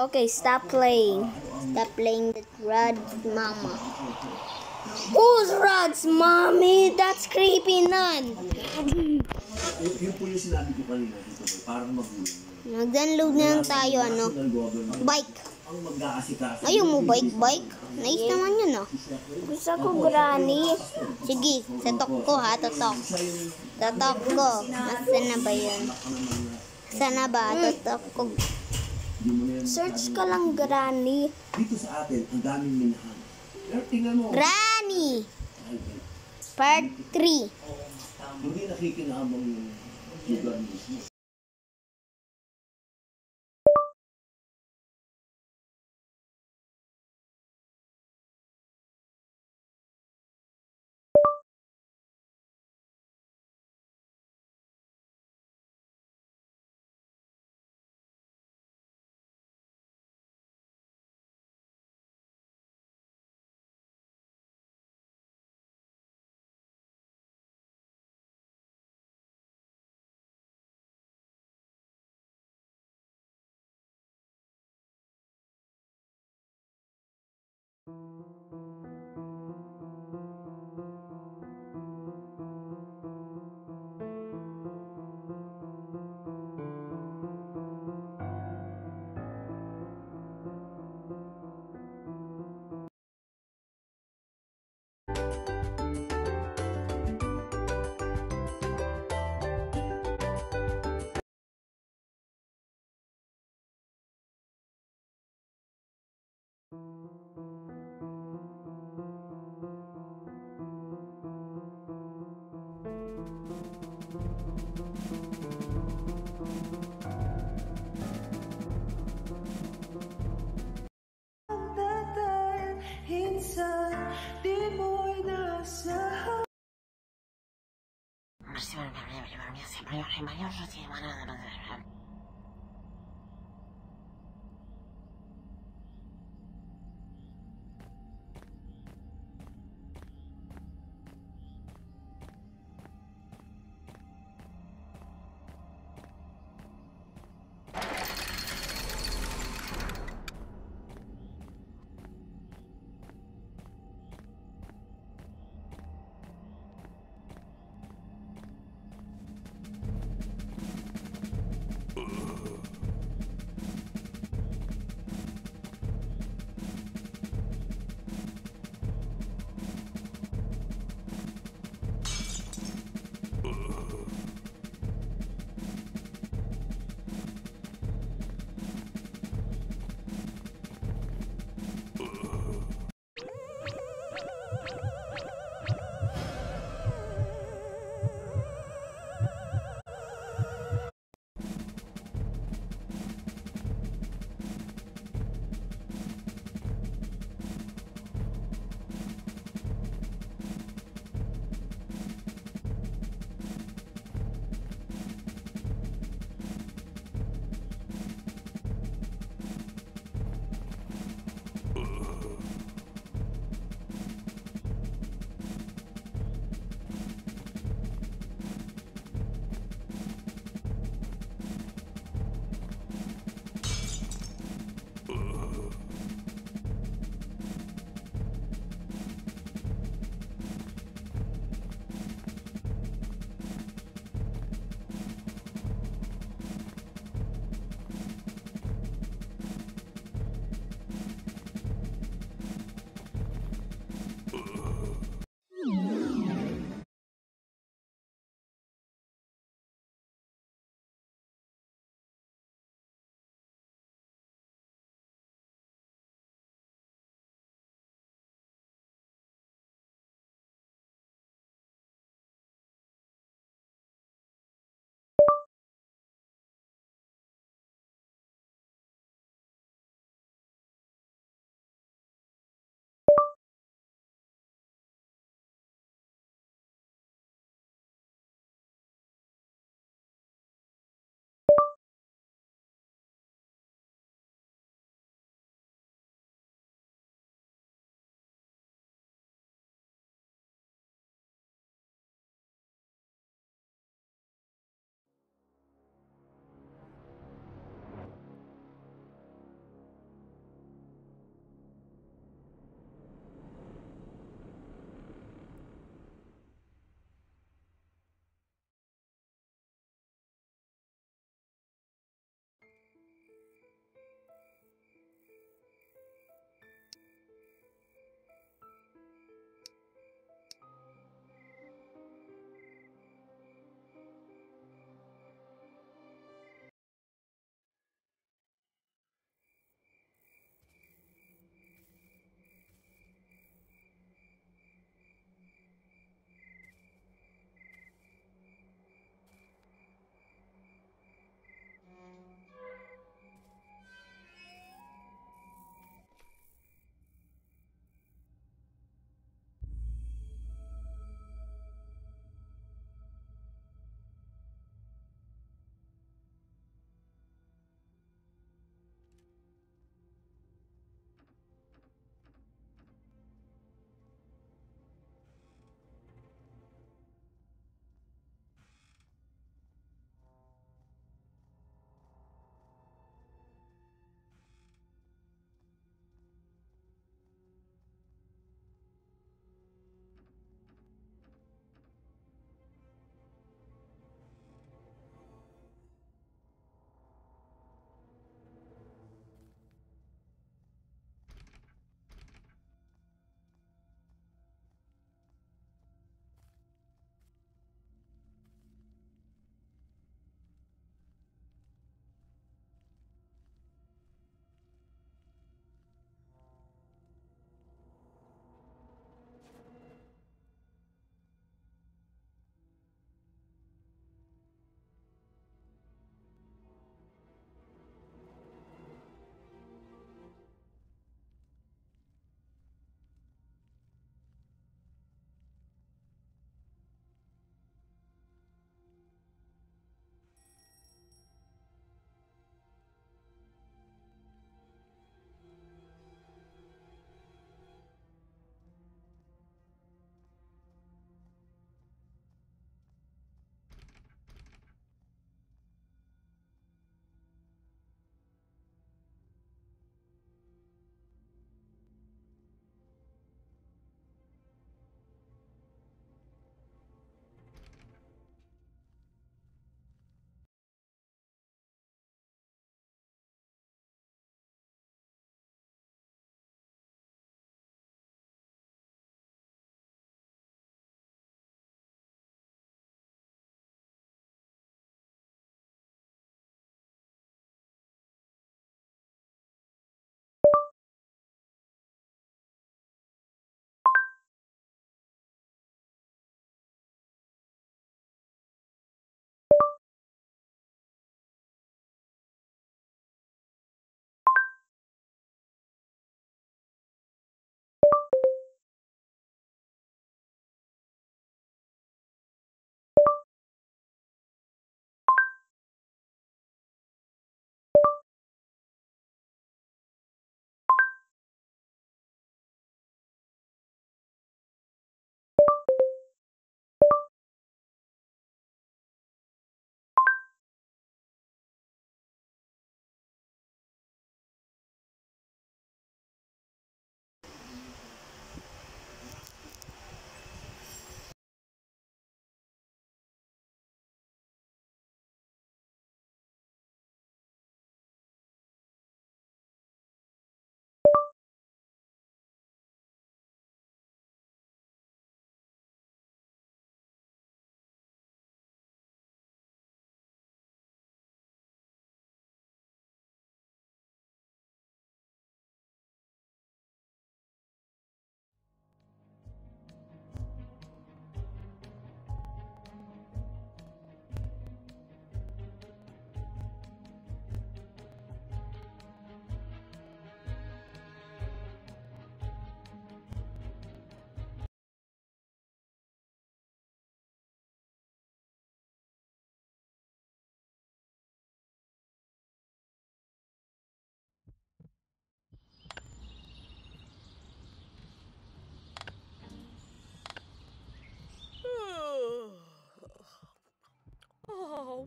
Okay, stop playing. Stop playing with Rod's mama. Who's Rod's mommy? That's creepy nun. Y- yun po yung sinabi ko kanina dito. Parang magulang. Nag-download na lang tayo, ano, bike. Ayaw mo bike, bike? Nice naman yun, ah. Gusto ko granny. Sige, tatok ko ha, tatok. Yung Tatok ko. Asan na ba yun? Sana ba? Tatok ko. Search ka lang granny. Dito sa atin, ang daming minahan. Pero tingnan mo, Granny! Part 3. hindi nakikinabang yung lugar mismo. Mercy, Maria, Maria, Maria, Maria, Maria,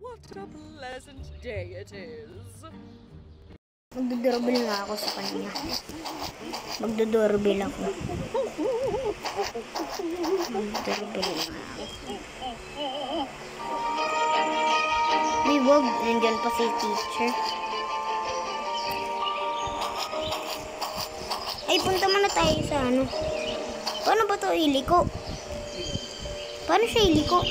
What a pleasant day it is. Magdodoorbell nga ako sa kanya. Magdodoorbell ako. Magdodoorbell nga ako. Uy, wag. Nandyan pa si teacher. Ay, punta muna tayo sa ano. Paano ba to iliko? Paano siya iliko?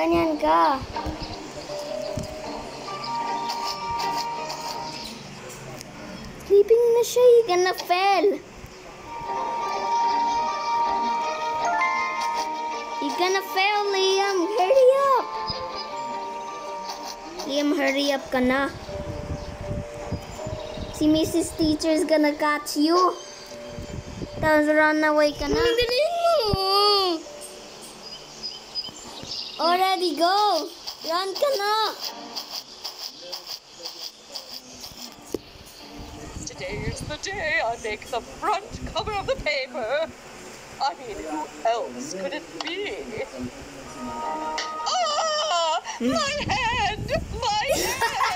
Ganyan ka. Sleeping na siya. He gonna fell. He gonna fail, Liam. Hurry up. Liam, hurry up ka na. Si Mrs. Teacher's gonna catch you. Tapos run away ka na. Already go! Run ka na! Today is the day I make the front cover of the paper. I mean, who else could it be? Ah! My hand! My hand!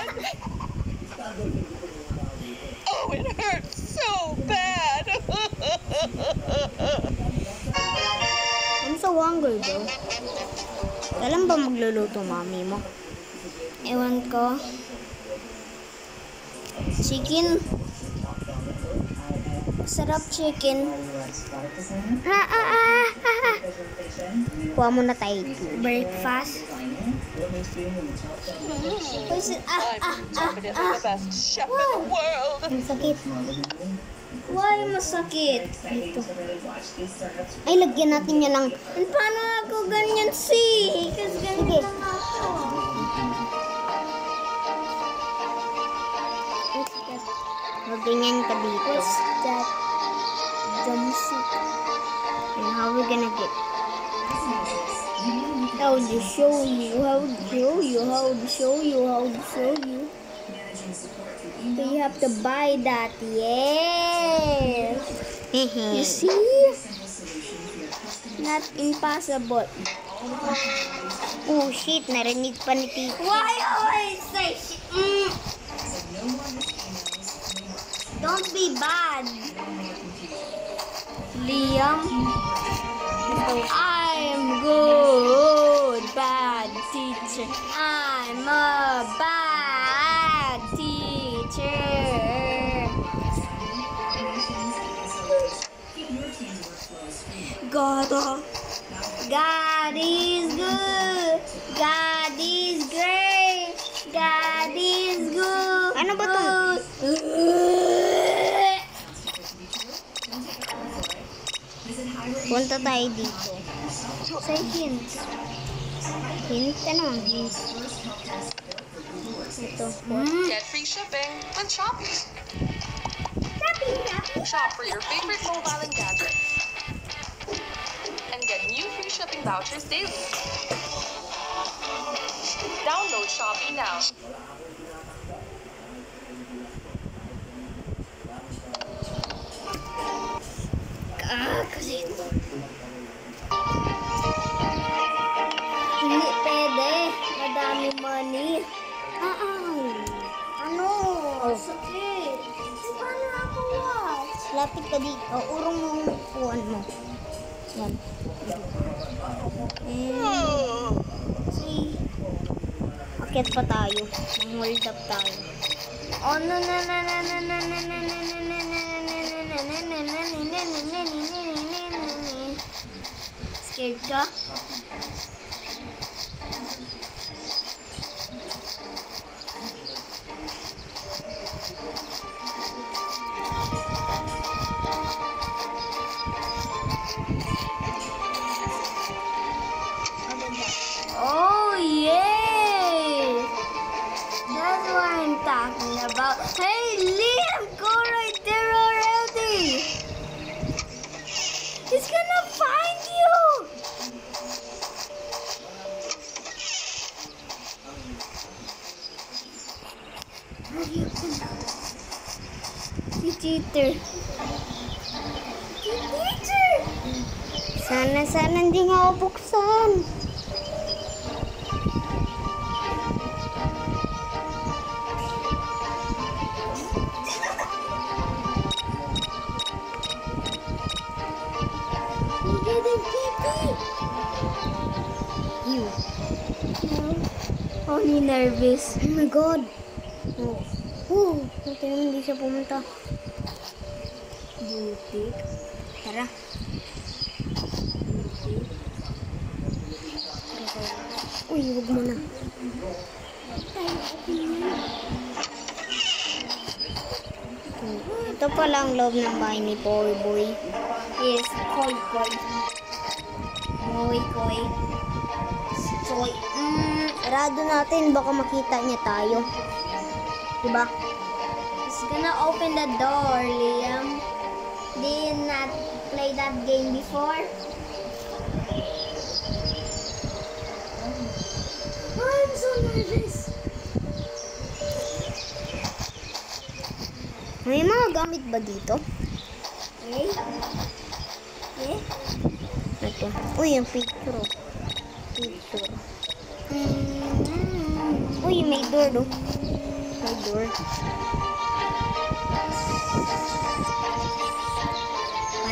Magluluto mami mo? Ewan ko. Chicken. Sarap chicken. Ah, ah, ah, ah, ah. Kuha muna tayo breakfast. Ah, ah, ah, ah. the best chef in the world. Ang sakit. Why masakit? Ito. Ay, lagyan natin yan ng... And paano ako ganyan, si? Maganyan ka dito. What's that? Jumpsuit. And how we gonna get... How to show you, how to show you, how to show you, how to show you. So you have to buy that. Yes. you see? Not impossible. Oh shit, narinig pa ni. Why always say shit? Mm. Don't be bad. Liam. I'm good, bad teacher. I'm a bad teacher. God, oh. Punta tayo dito. Sa hint. Hint? Ano ang hint? Ito. Get free shipping with Shopee. Shop for your favorite mobile and gadgets. And get new free shipping vouchers daily. Download Shopee now. Ah, kasi... Hindi pwede. Madami money. Ah, ah. Ano? Sakit. Paano ako watch? Lapit ka dito. Urong mo yung upuan mo. Yan. Eh, see? Akit pa tayo. Hold up tayo. Oh, no, no, no, no, no, no, no, no, no, no, no, Scared? Oh, yay! That's what I'm talking about. Si teacher! Sana, sana hindi nga ako buksan. You. Oh, ni nervous. Oh my God. Oh. Oh, buti naman hindi siya pumunta. Buti. Tara. Uy, huwag mo na. Ito pala ang loob ng bahay ni Boy Boy. Yes, Koy Koy. Boy Koy. Koy. Mm, rado natin. Baka makita niya tayo. Diba? He's gonna open the door, Liam. Did you not play that game before? I'm so nervous. May mga gamit ba dito? Eh? Eh? Ito. Uy, yung picture. Picture. Mm. Uy, may door, do. May door.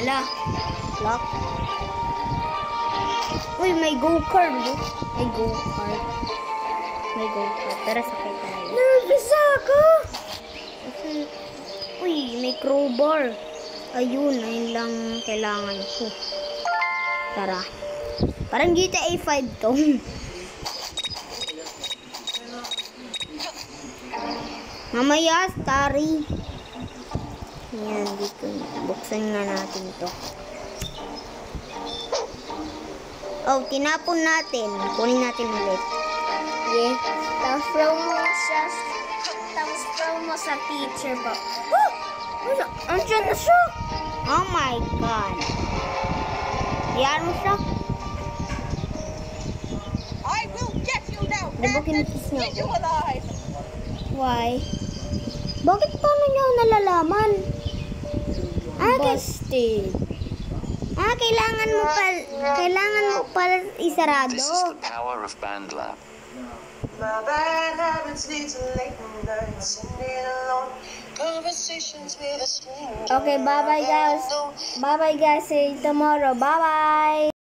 Wala. Lock. Uy, may go-kart. May go-kart. May go-kart. Tara, sakay tayo. Nervous ako! Uy, may crowbar. Ayun, ayun lang kailangan ko. Tara. Parang GTA 5 to. Mamaya, starry. Yan, dito. Buksan nga natin to. Oh, tinapon natin. Kunin natin ulit. Yeah. Tapos throw mo siya. Tapos throw mo sa teacher po. Oh! Ano? Andiyan na siya! Oh my God. Yan mo siya. I will get you now, niya eat you alive. Why? Bakit paano niya ako nalalaman? Ah, Busted. Ah, kailangan mo pa, kailangan mo pa isarado. This is the power of BandLab. My bad habits lead to late nights and alone. Conversations with a stranger. Okay, bye-bye guys. Bye-bye guys. See you tomorrow. Bye-bye.